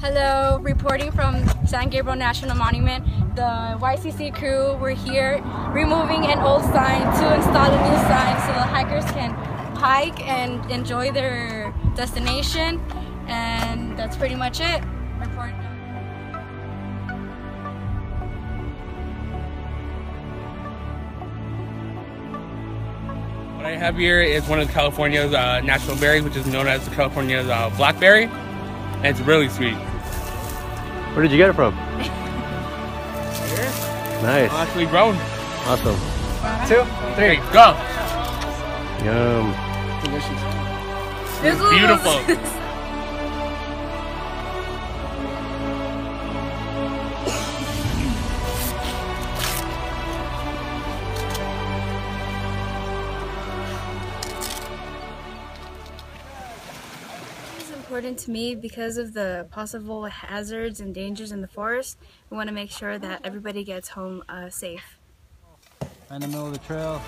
Hello, reporting from San Gabriel National Monument. The YCC crew, we're here removing an old sign to install a new sign so the hikers can hike and enjoy their destination. And that's pretty much it. I have here is one of California's uh, national berries, which is known as the California's uh, blackberry, and it's really sweet. Where did you get it from? Nice. Actually grown. Awesome. Two, three, go. Yum. Delicious. Beautiful. important to me because of the possible hazards and dangers in the forest. We want to make sure that everybody gets home uh, safe. in the middle of the trail.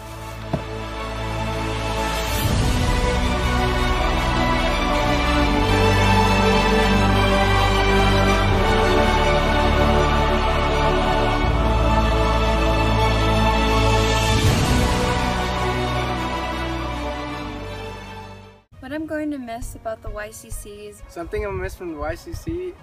I'm going to miss about the YCC is Something I'm going to miss from the YCC.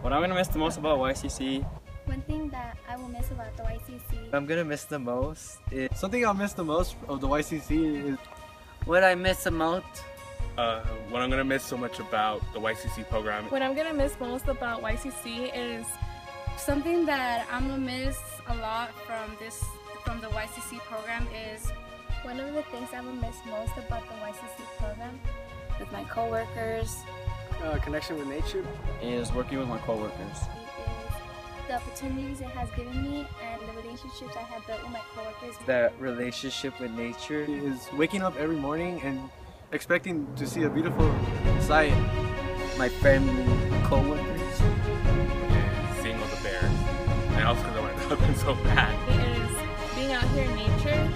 What I'm gonna miss the most about YCC, One thing that I will miss about the YCC I'm gonna miss the most is Something I'll miss the most of the YCC is What I miss the most? Uh, what I'm gonna miss so much about the YCC program. What I'm gonna miss most about YCC is something that I'm gonna miss a lot from this from the YCC program is One of the things I will miss most about the YCC program with my coworkers. Uh, connection with nature. is working with my coworkers. is the opportunities it has given me and the relationships I have built with my coworkers. That relationship with nature. is waking up every morning and expecting to see a beautiful sight. my family, coworkers. is seeing all the bears, and also because I want to hug them so bad. is being out here in nature,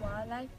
wildlife